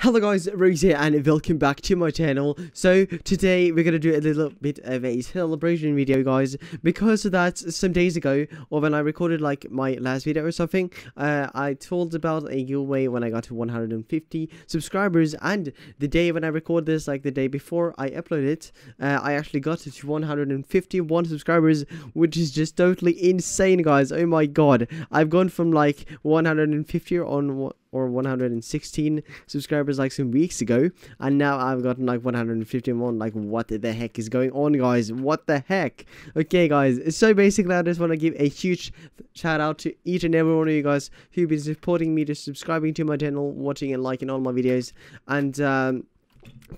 Hello guys, Rose here and welcome back to my channel. So today we're gonna do a little bit of a celebration video guys because of that, some days ago or when I recorded like my last video or something uh, I told about a giveaway when I got to 150 subscribers and the day when I record this like the day before I upload it uh, I actually got to 151 subscribers which is just totally insane guys oh my god I've gone from like 150 on or 116 subscribers like some weeks ago and now I've gotten like 151 like what the heck is going on guys? What the heck? Okay guys so basically I just want to give a huge shout out to each and every one of you guys who've been supporting me just subscribing to my channel watching and liking all my videos and um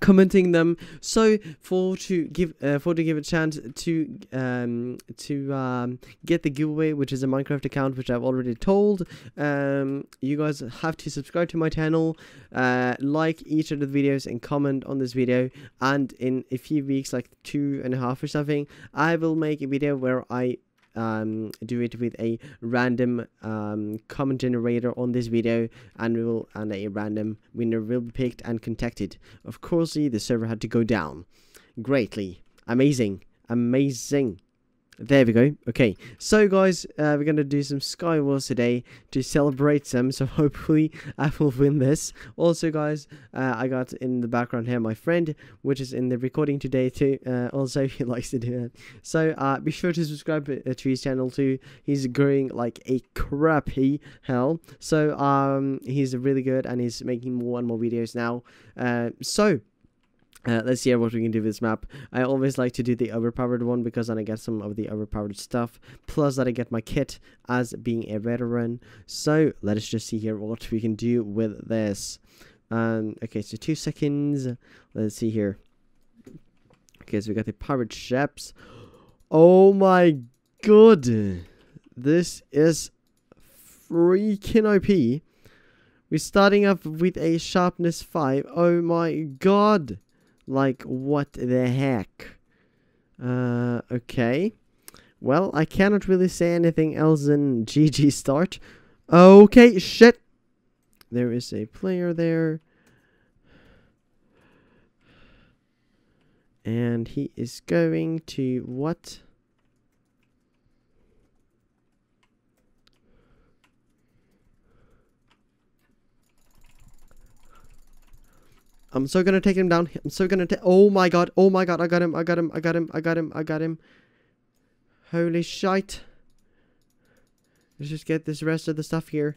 commenting them. So for to give uh, for to give a chance to um to um get the giveaway which is a minecraft account which i've already told um you guys have to subscribe to my channel uh like each of the videos and comment on this video. And in a few weeks like two and a half or something i will make a video where i um, do it with a random um, comment generator on this video and we will and a random winner will be picked and contacted. Of course the server had to go down. Greatly. Amazing. Amazing there we go. Okay, so guys, uh, we're gonna do some Skywars today to celebrate them. So hopefully I will win this. Also, guys, uh, I got in the background here my friend, which is in the recording today too. Uh, also, he likes to do that. So uh, be sure to subscribe uh, to his channel too. He's growing like a crappy hell. So um, he's really good and he's making more and more videos now. Uh, so uh, let's see what we can do with this map. I always like to do the overpowered one because then I get some of the overpowered stuff. Plus that I get my kit as being a veteran. So let us just see here what we can do with this. Um, okay, so two seconds. Let's see here. Okay, so we got the pirate ships. Oh my god. This is freaking OP. We're starting off with a sharpness 5. Oh my god. Like, what the heck? Uh, okay. Well, I cannot really say anything else than GG start. Okay, shit. There is a player there. And he is going to what? I'm so gonna take him down. I'm so gonna take. Oh my god. Oh my god. I got him. I got him. I got him. I got him. I got him. Holy shite. Let's just get this rest of the stuff here.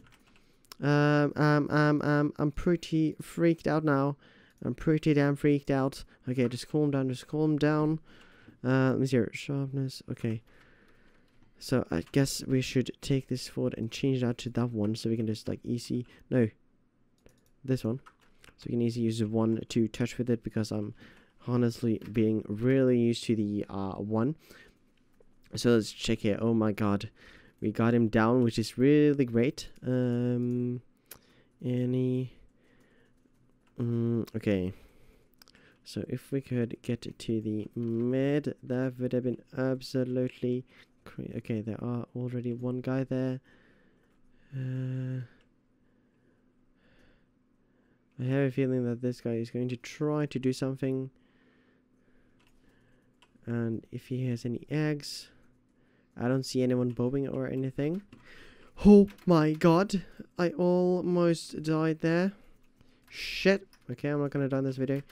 Um, um, um, um, I'm pretty freaked out now. I'm pretty damn freaked out. Okay, just calm down. Just calm down. Uh, let me see here. Sharpness. Okay. So I guess we should take this forward and change that to that one so we can just like easy. No. This one. So you can easily use the one to touch with it because I'm honestly being really used to the uh, one. So let's check here. Oh my god. We got him down, which is really great. Um, any... Mm, okay. So if we could get to the mid, that would have been absolutely. Okay, there are already one guy there. Uh, I have a feeling that this guy is going to try to do something. And if he has any eggs, I don't see anyone bobbing or anything. Oh my god, I almost died there. Shit. Okay, I'm not gonna die in this video.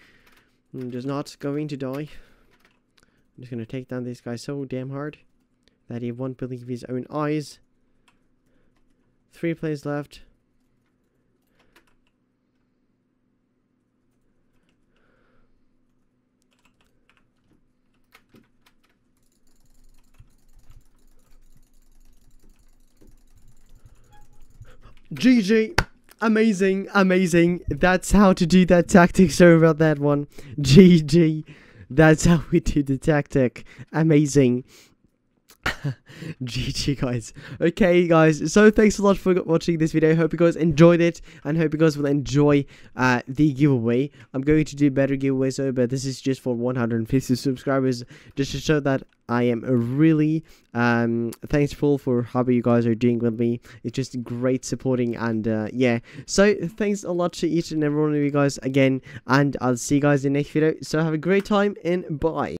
I'm just not going to die. I'm just gonna take down this guy so damn hard that he won't believe his own eyes. Three plays left. GG. Amazing, amazing. That's how to do that tactic. Sorry about that one. GG. That's how we do the tactic. Amazing. GG guys. Okay guys, so thanks a lot for watching this video. Hope you guys enjoyed it and hope you guys will enjoy uh, the giveaway. I'm going to do better giveaways so but this is just for 150 subscribers just to show that I am really um, thankful for how you guys are doing with me. It's just great supporting and uh, yeah. So thanks a lot to each and every one of you guys again and I'll see you guys in the next video. So have a great time and bye.